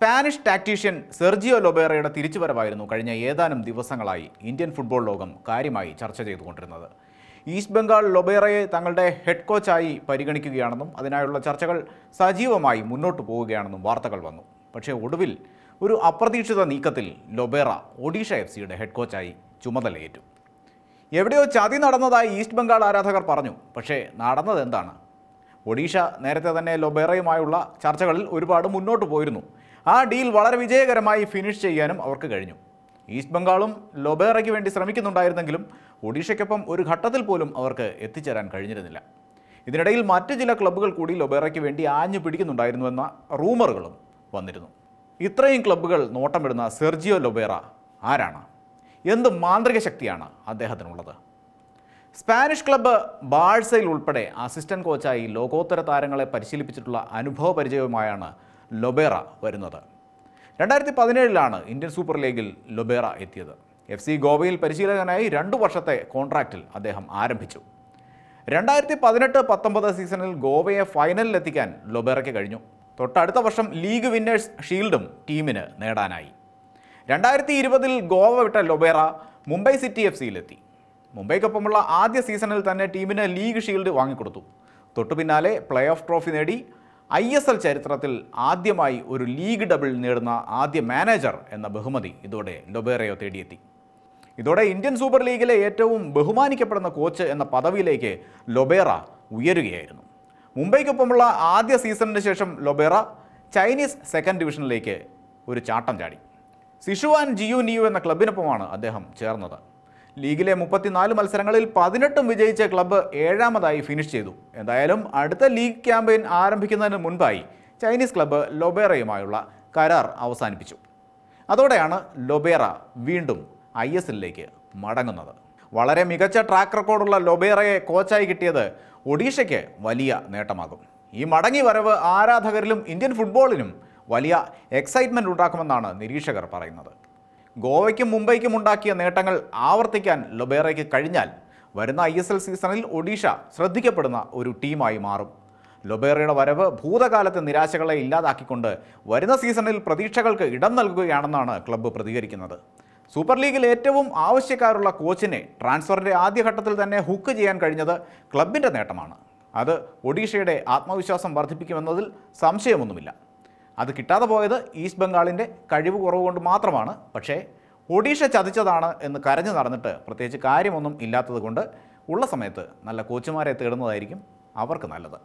Spanish tactician Sergio ലൊബേറയുടെ തിരിച്ചുവരവായിരുന്നു കഴിഞ്ഞ ഏതാനും ദിവസങ്ങളായി ഇന്ത്യൻ ഫുട്ബോൾ ലോകം കാര്യമായി ചർച്ച ചെയ്തുകൊണ്ടിരുന്നത്. ഈസ്റ്റ് ബംഗാൾ ലൊബേറയെ തങ്ങളുടെ ഹെഡ് കോച്ചായി പരിഗണിക്കുകയാണെന്നും അതിനായുള്ള ചർച്ചകൾ സജീവമായി മുന്നോട്ട് പോവുകയാണെന്നും വാർത്തകൾ വന്നു. പക്ഷേ ഒടുവിൽ ഒരു അപ്രതീക്ഷിത നീക്കത്തിൽ ലൊബേറ ഒഡീഷ എഫ് സിയുടെ ഹെഡ് കോച്ചായി ചുമതലയേറ്റു. എവിടെയോ ചതി നടന്നതായി ഈസ്റ്റ് ബംഗാൾ ആരാധകർ പറഞ്ഞു. പക്ഷേ നടന്നത് എന്താണ് ഒഡീഷ നേരത്തെ തന്നെ ലൊബേറയുമായുള്ള ചർച്ചകളിൽ ഒരുപാട് മുന്നോട്ട് പോയിരുന്നു. ആ ഡീൽ വളരെ വിജയകരമായി ഫിനിഷ് ചെയ്യാനും അവർക്ക് കഴിഞ്ഞു. ഈസ്റ്റ് ബംഗാളും ലൊബേറയ്ക്ക് വേണ്ടി ശ്രമിക്കുന്നുണ്ടായിരുന്നെങ്കിലും ഒഡീഷയ്ക്കൊപ്പം ഒരു ഘട്ടത്തിൽ പോലും അവർക്ക് എത്തിച്ചേരാൻ കഴിഞ്ഞിരുന്നില്ല. ഇതിനിടയിൽ മറ്റ് ചില ക്ലബ്ബുകൾ കൂടി ലൊബേറയ്ക്ക് വേണ്ടി ആഞ്ഞു പിടിക്കുന്നുണ്ടായിരുന്നുവെന്ന റൂമറുകളും വന്നിരുന്നു. ഇത്രയും ക്ലബ്ബുകൾ നോട്ടമിടുന്ന സെർജിയോ ലൊബേറ ആരാണ്? എന്ത് മാന്ത്രിക ശക്തിയാണ് അദ്ദേഹത്തിനുള്ളത്? സ്പാനിഷ് ക്ലബ്ബ് ബാഴ്സയിൽ ഉൾപ്പെടെ അസിസ്റ്റന്റ് കോച്ചായി ലോകോത്തര താരങ്ങളെ പരിശീലിപ്പിച്ചിട്ടുള്ള അനുഭവ പരിചയവുമായാണ് ലൊബേറ വരുന്നത്. രണ്ടായിരത്തി പതിനേഴിലാണ് ഇന്ത്യൻ സൂപ്പർ ലീഗിൽ ലൊബേറ എത്തിയത്. എഫ് സി ഗോവയിൽ പരിശീലകനായി രണ്ടു വർഷത്തെ കോൺട്രാക്റ്റിൽ അദ്ദേഹം ആരംഭിച്ചു. രണ്ടായിരത്തി പതിനെട്ട് പത്തൊമ്പത് സീസണിൽ ഗോവയെ ഫൈനലിലെത്തിക്കാൻ ലൊബേറയ്ക്ക് കഴിഞ്ഞു. തൊട്ടടുത്ത വർഷം ലീഗ് വിന്നേഴ്സ് ഷീൽഡും ടീമിന് നേടാനായി. രണ്ടായിരത്തി ഇരുപതിൽ ഗോവ വിട്ട ലൊബേറ മുംബൈ സിറ്റി എഫ് സിയിലെത്തി മുംബൈക്കൊപ്പമുള്ള ആദ്യ സീസണിൽ തന്നെ ടീമിന് ലീഗ് ഷീൽഡ് വാങ്ങിക്കൊടുത്തു. തൊട്ടു പിന്നാലെ പ്ലേ ഓഫ് ട്രോഫി നേടി ഐ എസ് എൽ ചരിത്രത്തിൽ ആദ്യമായി ഒരു ലീഗ് ഡബിൾ നേടുന്ന ആദ്യ മാനേജർ എന്ന ബഹുമതി ഇതോടെ ലൊബേറയോ തേടിയെത്തി. ഇതോടെ ഇന്ത്യൻ സൂപ്പർ ലീഗിലെ ഏറ്റവും ബഹുമാനിക്കപ്പെടുന്ന കോച്ച് എന്ന പദവിയിലേക്ക് ലൊബേറ ഉയരുകയായിരുന്നു. മുംബൈക്കൊപ്പമുള്ള ആദ്യ സീസണിന് ശേഷം ലൊബേറ ചൈനീസ് സെക്കൻഡ് ഡിവിഷനിലേക്ക് ഒരു ചാട്ടം ചാടി. സിഷുവാൻ ജിയു നിയു എന്ന ക്ലബിനൊപ്പമാണ് അദ്ദേഹം ചേർന്നത്. ലീഗിലെ മുപ്പത്തിനാല് മത്സരങ്ങളിൽ പതിനെട്ടും വിജയിച്ച ക്ലബ്ബ് ഏഴാമതായി ഫിനിഷ് ചെയ്തു. എന്തായാലും അടുത്ത ലീഗ് ക്യാമ്പയിൻ ആരംഭിക്കുന്നതിന് മുൻപായി ചൈനീസ് ക്ലബ്ബ് ലൊബേറയുമായുള്ള കരാർ അവസാനിപ്പിച്ചു. അതോടെയാണ് ലൊബേറ വീണ്ടും ഐ എസ് എല്ലിലേക്ക് മടങ്ങുന്നത്. വളരെ മികച്ച ട്രാക്ക് റെക്കോർഡുള്ള ലൊബേറയെ കോച്ചായി കിട്ടിയത് ഒഡീഷയ്ക്ക് വലിയ നേട്ടമാകും. ഈ മടങ്ങി വരവ് ആരാധകരിലും ഇന്ത്യൻ ഫുട്ബോളിനും വലിയ എക്സൈറ്റ്മെന്റ് ഉണ്ടാക്കുമെന്നാണ് നിരീക്ഷകർ പറയുന്നത്. ഗോവയ്ക്കും മുംബൈക്കും ഉണ്ടാക്കിയ നേട്ടങ്ങൾ ആവർത്തിക്കാൻ ലൊബേറയ്ക്ക് കഴിഞ്ഞാൽ വരുന്ന ഐ എസ് എൽ സീസണിൽ ഒഡീഷ ശ്രദ്ധിക്കപ്പെടുന്ന ഒരു ടീമായി മാറും. ലൊബേറയുടെ വരവ് ഭൂതകാലത്തെ നിരാശകളെ ഇല്ലാതാക്കിക്കൊണ്ട് വരുന്ന സീസണിൽ പ്രതീക്ഷകൾക്ക് ഇടം നൽകുകയാണെന്നാണ് ക്ലബ്ബ് പ്രതികരിക്കുന്നത്. സൂപ്പർ ലീഗിൽ ഏറ്റവും ആവശ്യക്കാരുള്ള കോച്ചിനെ ട്രാൻസ്ഫറിന്റെ ആദ്യഘട്ടത്തിൽ തന്നെ ഹുക്ക് ചെയ്യാൻ കഴിഞ്ഞത് ക്ലബിന്റെ നേട്ടമാണ്. അത് ഒഡീഷയുടെ ആത്മവിശ്വാസം വർദ്ധിപ്പിക്കുമെന്നതിൽ സംശയമൊന്നുമില്ല. അത് കിട്ടാതെ പോയത് ഈസ്റ്റ് ബംഗാളിന്റെ കഴിവ് കുറവ് കൊണ്ട് മാത്രമാണ്. പക്ഷേ ഒഡീഷ ചതിച്ചതാണ് എന്ന് കരഞ്ഞു നടന്നിട്ട് പ്രത്യേകിച്ച് കാര്യമൊന്നും ഇല്ലാത്തത് കൊണ്ട് ഉള്ള സമയത്ത് നല്ല കോച്ചുമാരെ തേടുന്നതായിരിക്കും അവർക്ക് നല്ലത്.